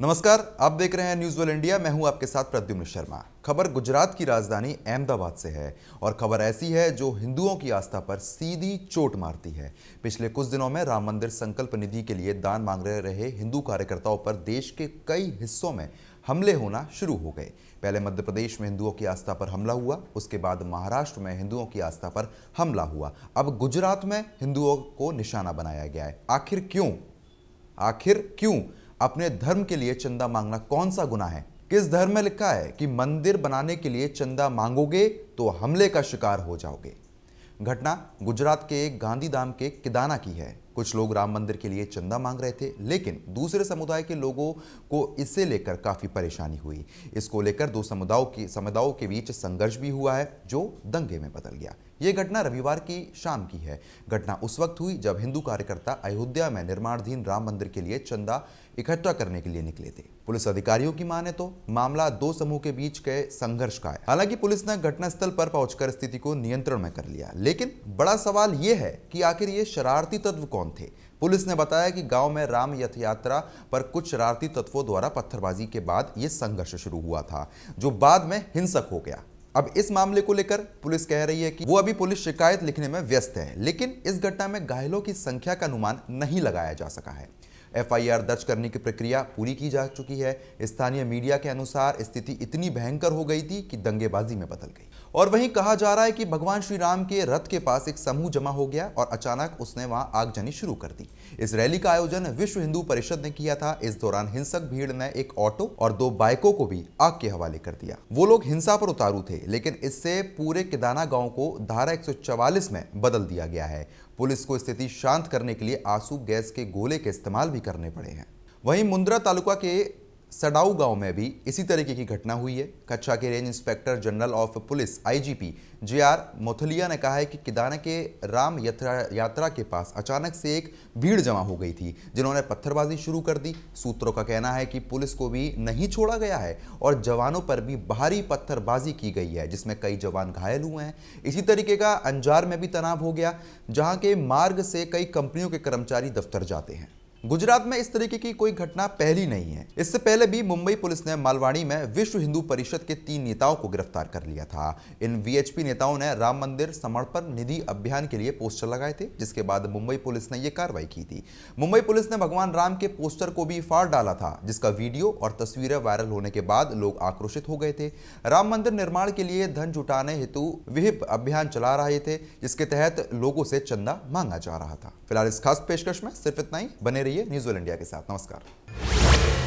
नमस्कार, आप देख रहे हैं न्यूज़ वर्ल्ड इंडिया मैं हूँ आपके साथ प्रद्युम्न शर्मा। खबर गुजरात की राजधानी अहमदाबाद से है और खबर ऐसी है जो हिंदुओं की आस्था पर सीधी चोट मारती है। पिछले कुछ दिनों में राम मंदिर संकल्प निधि के लिए दान मांग रहे हिंदू कार्यकर्ताओं पर देश के कई हिस्सों में हमले होना शुरू हो गए। पहले मध्य प्रदेश में हिंदुओं की आस्था पर हमला हुआ, उसके बाद महाराष्ट्र में हिंदुओं की आस्था पर हमला हुआ। अब गुजरात में हिंदुओं को निशाना बनाया गया है। आखिर क्यों? आखिर क्यों? अपने धर्म के लिए चंदा मांगना कौन सा गुना है? किस धर्म में लिखा है कि मंदिर बनाने के लिए चंदा मांगोगे तो हमले का शिकार हो जाओगे? घटना गुजरात के गांधीधाम के किदाना की है। कुछ लोग राम मंदिर के लिए चंदा मांग रहे थे, लेकिन दूसरे समुदाय के लोगों को इससे लेकर काफ़ी परेशानी हुई। इसको लेकर दो समुदायों की, समुदायों के बीच संघर्ष भी हुआ है, जो दंगे में बदल गया। ये घटना रविवार की शाम की है। घटना उस वक्त हुई जब हिंदू कार्यकर्ता अयोध्या में निर्माणाधीन राम मंदिर के लिए चंदा इकट्ठा करने के लिए निकले थे। पुलिस अधिकारियों की माने तो मामला दो समूह के बीच के संघर्ष का है। हालाँकि पुलिस ने घटनास्थल पर पहुंचकर स्थिति को नियंत्रण में कर लिया, लेकिन बड़ा सवाल यह है कि आखिर ये शरारती तत्व कौन थे? पुलिस ने बताया कि गाँव में राम यथ यात्रा पर कुछ शरारती तत्वों द्वारा पत्थरबाजी के बाद यह संघर्ष शुरू हुआ था, जो बाद में हिंसक हो गया। अब इस मामले को लेकर पुलिस कह रही है कि वो अभी पुलिस शिकायत लिखने में व्यस्त है, लेकिन इस घटना में घायलों की संख्या का अनुमान नहीं लगाया जा सका है। एफआईआर दर्ज करने की प्रक्रिया पूरी की जा चुकी है। स्थानीय मीडिया के अनुसार स्थिति इतनी भयंकर हो गई थी कि दंगेबाजी में बदल गई। और वहीं कहा जा रहा है कि भगवान श्री राम के रथ के पास एक समूह जमा हो गया और अचानक उसने वहाँ आगजनी शुरू कर दी। इस रैली का आयोजन विश्व हिंदू परिषद ने किया था। इस दौरान हिंसक भीड़ ने एक ऑटो और दो बाइकों को भी आग के हवाले कर दिया। वो लोग हिंसा पर उतारू थे, लेकिन इससे पूरे किदाना गाँव को धारा एक में बदल दिया गया है। पुलिस को स्थिति शांत करने के लिए आँसू गैस के गोले के इस्तेमाल भी करने पड़े हैं। वहीं मुंद्रा तालुका के सडाऊ गाँव में भी इसी तरीके की घटना हुई है। कच्छा के range inspector general of police, IGP J R Mothaliya ने कहा है कि किदाना के राम यात्रा यात्रा के पास अचानक से एक भीड़ जमा हो गई थी, जिन्होंने पत्थरबाजी शुरू कर दी। सूत्रों का कहना है कि पुलिस को भी नहीं छोड़ा गया है और जवानों पर भी भारी पत्थरबाजी की गई है, जिसमें कई जवान घायल हुए हैं। इसी तरीके का अंजार में भी तनाव हो गया, जहाँ के मार्ग से कई कंपनियों के कर्मचारी दफ्तर जाते हैं। गुजरात में इस तरीके की कोई घटना पहली नहीं है। इससे पहले भी मुंबई पुलिस ने मालवाड़ी में विश्व हिंदू परिषद के तीन नेताओं को गिरफ़्तार कर लिया था। इन वीएचपी नेताओं ने राम मंदिर समर्पण निधि अभियान के लिए पोस्टर लगाए थे, जिसके बाद मुंबई पुलिस ने यह कार्रवाई की थी। मुंबई पुलिस ने भगवान राम के पोस्टर को भी फाड़ डाला था, जिसका वीडियो और तस्वीरें वायरल होने के बाद लोग आक्रोशित हो गए थे। राम मंदिर निर्माण के लिए धन जुटाने हेतु विहिप अभियान चला रहे थे, जिसके तहत लोगों से चंदा मांगा जा रहा था। फ़िलहाल इस खास पेशकश में सिर्फ़ इतना ही। बने रहिए रहिए न्यूज़ वेल इंडिया के साथ। नमस्कार।